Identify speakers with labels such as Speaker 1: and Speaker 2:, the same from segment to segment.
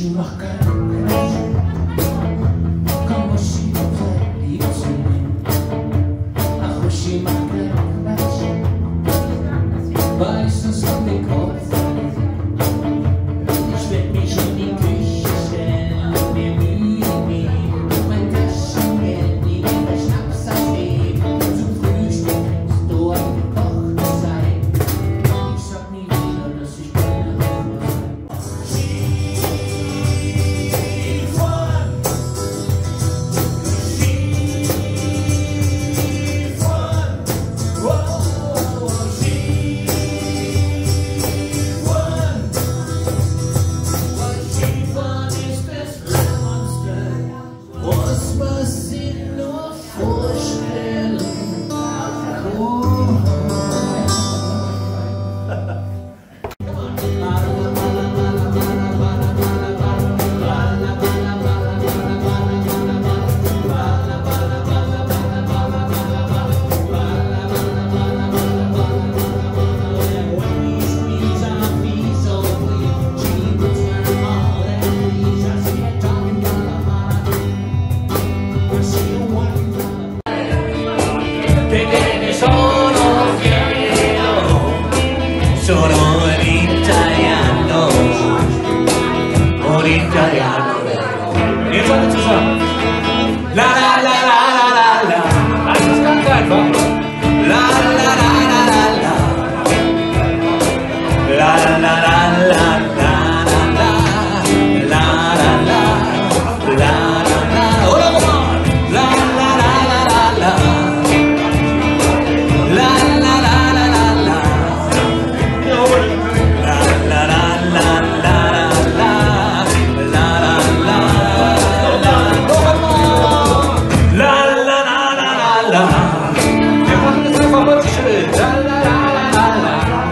Speaker 1: churrasca. Christmas in
Speaker 2: the forest.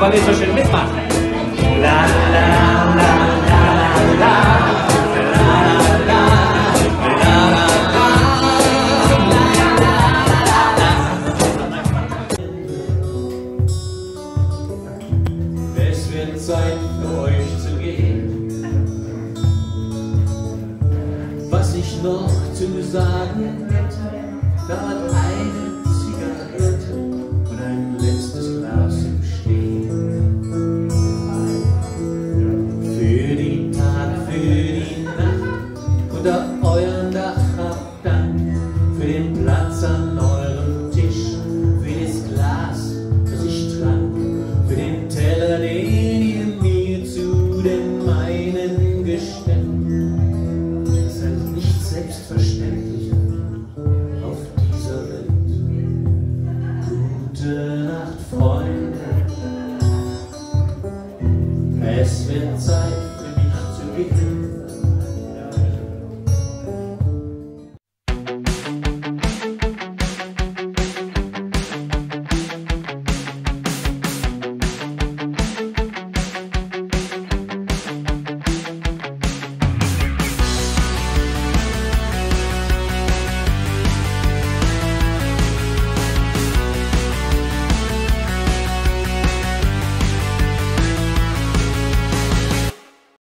Speaker 2: wollen nicht so schön mitmachen. La, la, la.
Speaker 1: Zeit für euch zu gehen. Was ich noch zu sagen hätte, dauert eine Es wird Zeit für mich zu gehen.